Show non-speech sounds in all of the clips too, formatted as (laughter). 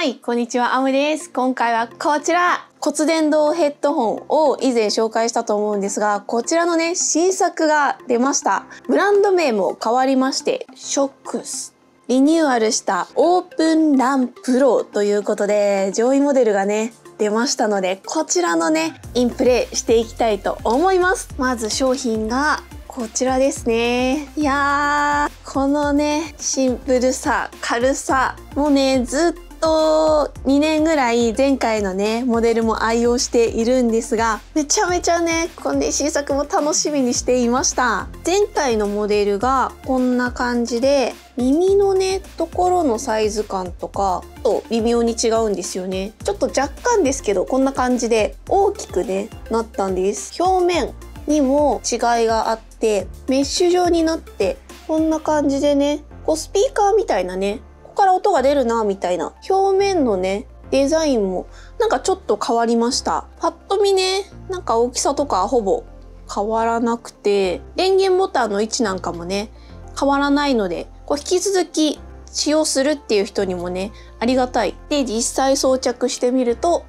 はい、こんにちは、アムです。今回はこちら、骨伝導ヘッドホンを以前紹介したと思うんですが、こちらのね、新作が出ました。ブランド名も変わりまして、ショックス。リニューアルしたオープンランプロということで、上位モデルがね、出ましたので、こちらのね、インプレイしていきたいと思います。まず商品がこちらですね。いやー、このね、シンプルさ、軽さ、もね、ずっと2年ぐらい前回のねモデルも愛用しているんですがめちゃめちゃねこのね新作も楽しみにしていました。前回のモデルがこんな感じで耳のねところのサイズ感とかと微妙に違うんですよね。ちょっと若干ですけどこんな感じで大きくねなったんです。表面にも違いがあってメッシュ状になってこんな感じでねこうスピーカーみたいなねこから音が出るなみたいな。表面のねデザインもなんかちょっと変わりました。パッと見ねなんか大きさとかほぼ変わらなくて電源ボタンの位置なんかもね変わらないのでこう引き続き使用するっていう人にもねありがたい。で実際装着してみると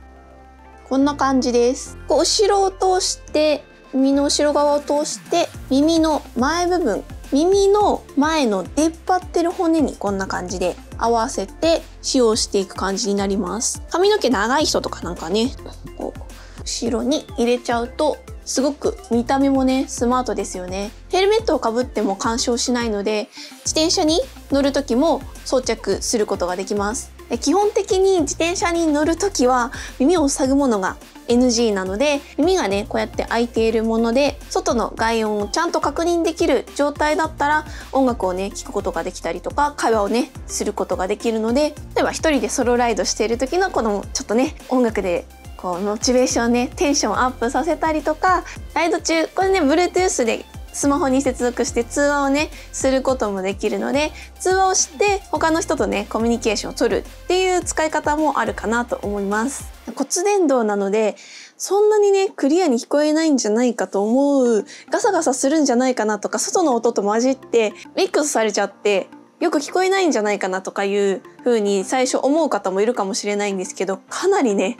こんな感じです。こう後ろを通して耳の後ろ側を通して耳の前部分耳の前の出っ張ってる骨にこんな感じで合わせて使用していく感じになります。髪の毛長い人とかなんかねこう後ろに入れちゃうとすごく見た目もねスマートですよね。ヘルメットをかぶっても干渉しないので自転車に乗る時も装着することができます。基本的に自転車に乗る時は耳を塞ぐものが NG なので耳がねこうやって開いているもので外の外音をちゃんと確認できる状態だったら音楽をね聴くことができたりとか会話をねすることができるので例えば一人でソロライドしている時のこのちょっとね音楽でこうモチベーションねテンションアップさせたりとかライド中これね Bluetooth でスマホに接続して通話をねすることもできるので通話をして他の人とねコミュニケーションを取るっていう使い方もあるかなと思います。骨伝導なのでそんなにねクリアに聞こえないんじゃないかと思うガサガサするんじゃないかなとか外の音と混じってミックスされちゃってよく聞こえないんじゃないかなとかいう風に最初思う方もいるかもしれないんですけどかなりね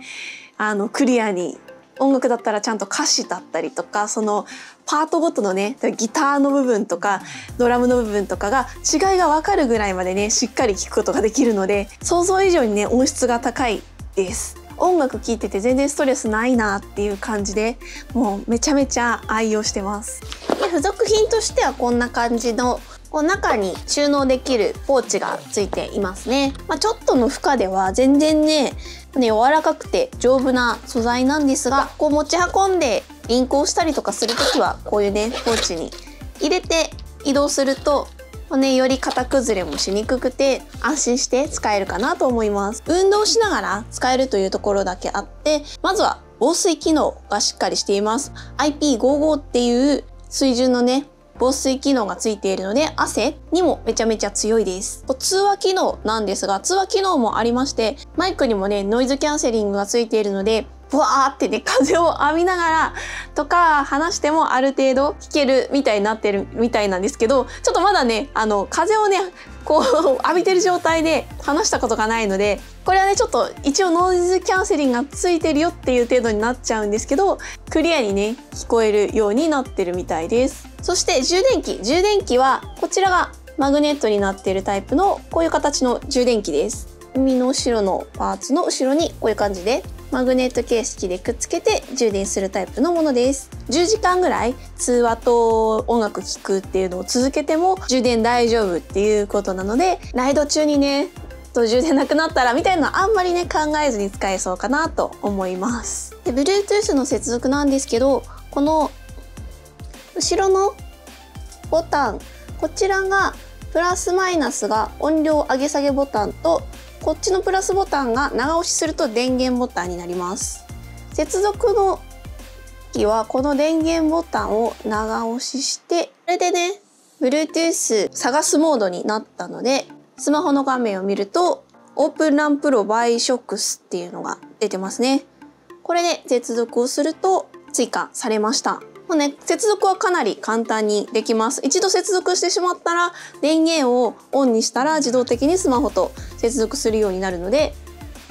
あのクリアに音楽だったらちゃんと歌詞だったりとかそのパートごとのねギターの部分とかドラムの部分とかが違いが分かるぐらいまでねしっかり聴くことができるので想像以上にね音質が高いです。音楽聴いてて全然ストレスないなっていう感じでもうめちゃめちゃ愛用してます。で付属品としてはこんな感じのこう中に収納できるポーチがついていますね。まあ、ちょっとの負荷では全然ねね柔らかくて丈夫な素材なんですがこう持ち運んで輪行したりとかする時はこういうねポーチに入れて移動するとね、より型崩れもしにくくて安心して使えるかなと思います運動しながら使えるというところだけあってまずは防水機能がしっかりしています IP55 っていう水準のね防水機能がついているので汗にもめちゃめちゃ強いです。通話機能なんですが通話機能もありましてマイクにもねノイズキャンセリングがついているのでブワーってね風を浴びながらとか話してもある程度聞けるみたいになってるみたいなんですけどちょっとまだねあの風をねこう (laughs) 浴びてる状態で話したことがないのでこれはねちょっと一応ノイズキャンセリングがついてるよっていう程度になっちゃうんですけどクリアにね聞こえるようになってるみたいです。そして充電器。充電器はこちらがマグネットになっているタイプのこういう形の充電器です。耳の後ろのパーツの後ろにこういう感じでマグネット形式でくっつけて充電するタイプのものです。10時間ぐらい通話と音楽聴くっていうのを続けても充電大丈夫っていうことなのでライド中にねと充電なくなったらみたいなのあんまりね考えずに使えそうかなと思います。で Bluetooth の接続なんですけどこの後ろのボタン。こちらがプラスマイナスが音量上げ下げボタンとこっちのプラスボタンが長押しすると電源ボタンになります。接続の時はこの電源ボタンを長押ししてこれでね Bluetooth 探すモードになったのでスマホの画面を見るとオープンランプロバイショックスっていうのが出てますね。これで接続をすると追加されました。もうね、接続はかなり簡単にできます。一度接続してしまったら、電源をオンにしたら自動的にスマホと接続するようになるので、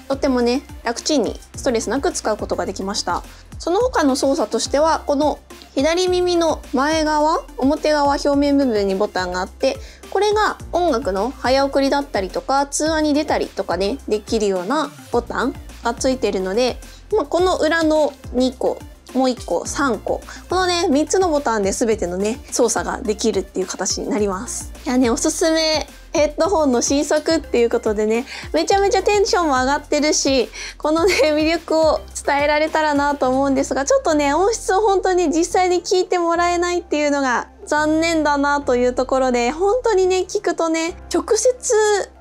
とってもね楽ちんにストレスなく使うことができましたその他の操作としてはこの左耳の前側表側表面部分にボタンがあってこれが音楽の早送りだったりとか通話に出たりとかねできるようなボタンがついてるので、まあ、この裏の2個もう1個3個。このね3つのボタンで全てのね操作ができるっていう形になります。いやねおすすめヘッドホンの新作っていうことでねめちゃめちゃテンションも上がってるしこのね (laughs) 魅力を伝えられたらなと思うんですがちょっとね音質を本当に実際に聞いてもらえないっていうのが残念だなというところで本当にね聞くとね直接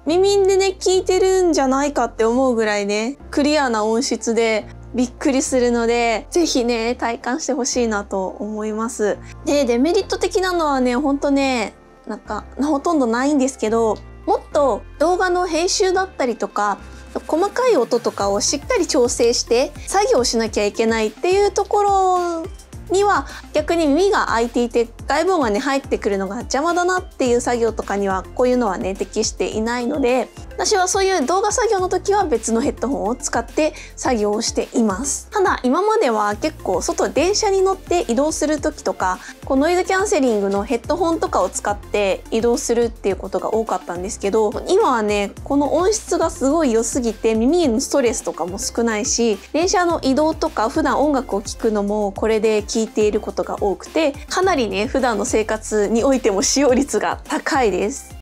耳でね聞いてるんじゃないかって思うぐらいねクリアな音質でびっくりするので是非ね体感してほしいなと思います。でデメリット的なのはねほんとねなんかほとんどないんですけどもっと動画の編集だったりとか細かい音とかをしっかり調整して作業しなきゃいけないっていうところには逆に耳が開いていて外部音がね入ってくるのが邪魔だなっていう作業とかにはこういうのはね適していないので私はそういう動画作業の時は別のヘッドホンを使って作業をしています。ただ今までは結構外電車に乗って移動する時とかこうノイズキャンセリングのヘッドホンとかを使って移動するっていうことが多かったんですけど今はねこの音質がすごい良すぎて耳へのストレスとかも少ないし電車の移動とか普段音楽を聴くのもこれで聞いていることが多くてかなりね普段の生活においても使用率が高いです。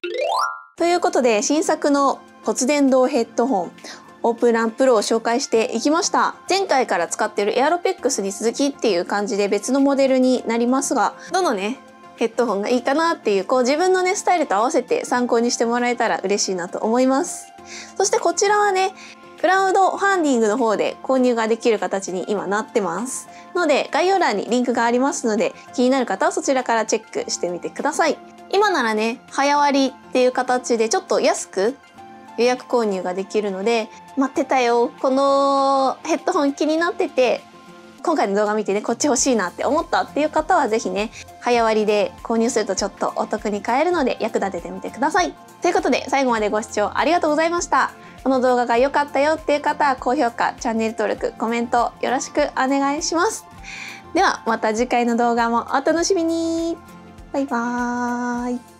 ということで新作の骨伝導ヘッドホンオープンランプロを紹介していきました。前回から使ってるエアロペックスに続きっていう感じで別のモデルになりますがどのねヘッドホンがいいかなっていうこう自分のねスタイルと合わせて参考にしてもらえたら嬉しいなと思います。そしてこちらはねクラウドファンディングの方で購入ができる形に今なってます。ので概要欄にリンクがありますので気になる方はそちらからチェックしてみてください。今ならね早割っていう形でちょっと安く予約購入ができるので待ってたよこのヘッドホン気になってて今回の動画見てねこっち欲しいなって思ったっていう方は是非ね早割で購入するとちょっとお得に買えるので役立ててみてください。ということで最後までご視聴ありがとうございました。この動画が良かったよっていう方は高評価、チャンネル登録、コメントよろしくお願いします。ではまた次回の動画もお楽しみにバイバーイ。